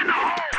in the!